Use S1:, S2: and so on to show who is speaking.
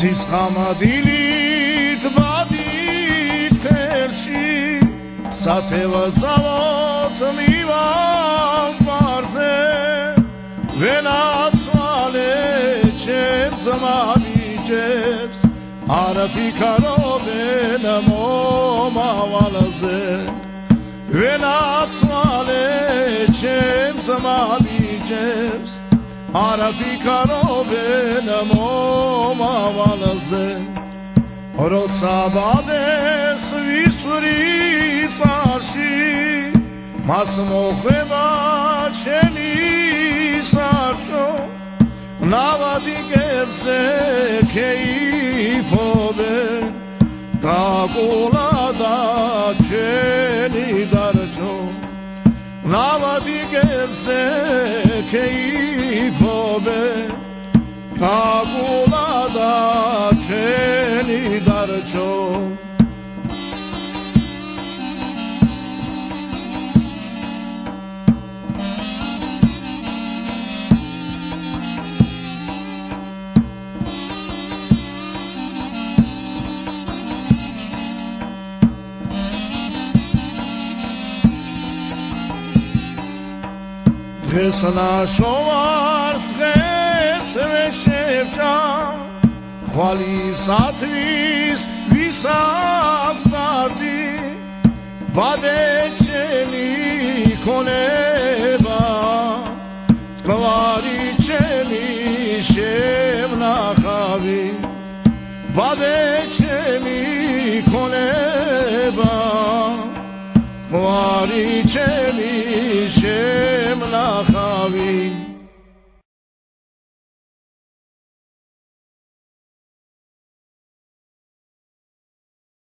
S1: სისხამადილით ბადით ხერში სათევაზავოთ მივამ პარზე ვენაცვალე ჩემს მამიჯებს არაფიქარობენ მომავალზე. ვენაცვალე ჩემს მამიჯებს არაფიქარობენ როცა ბადეს ვისვრი წარში მას მოხება ჩემი საჭო ნავადი გერზე ქეიფობე გაკულა და ჩემი დარჩო ნავადი გერზე ქეიფობე გაკულა და დარჩო დღეს ნაშოვარს დღეს ვეშევჭა ხვალისათვის ვისაბდარდი ბადეჩენი ქონება თვარი ჩემი შემნახავი ბადეჩენი ქონება თვარი ჩემი შემნახავი